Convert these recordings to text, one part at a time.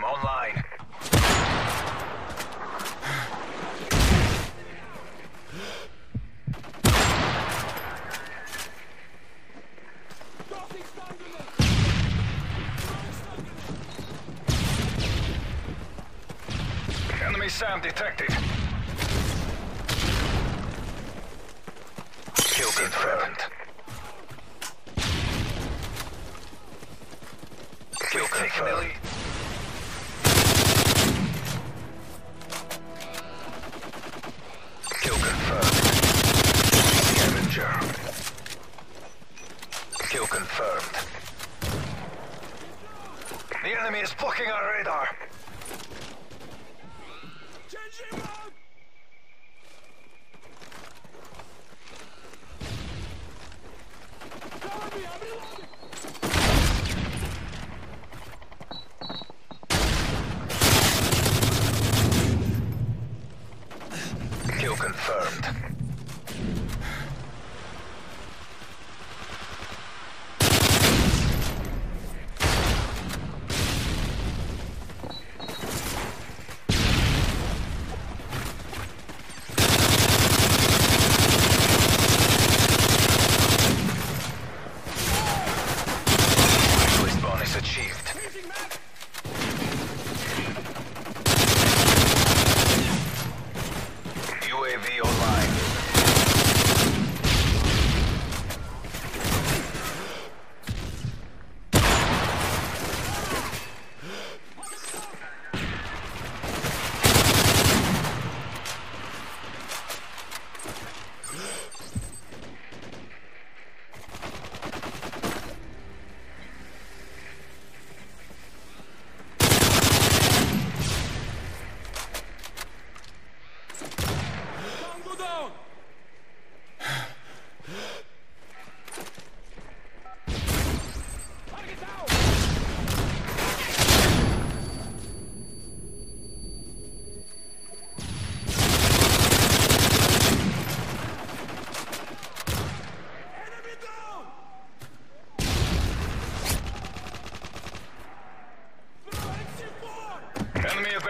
system online. Enemy SAM detected. Kill confirmed. Kill confirmed. Kill confirmed. The enemy is blocking our radar. Kill confirmed. UAV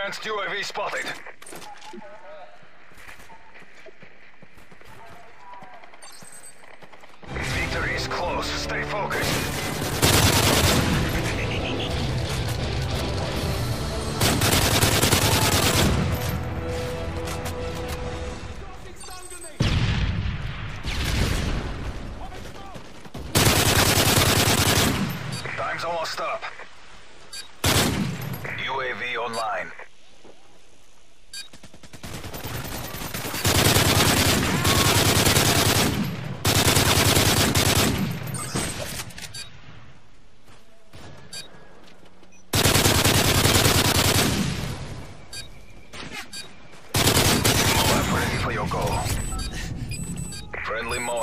Advanced UAV spotted. Victory is close. Stay focused. Time's almost up. UAV online. Bronco. Friendly mobile.